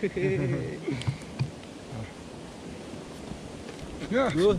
Yeah.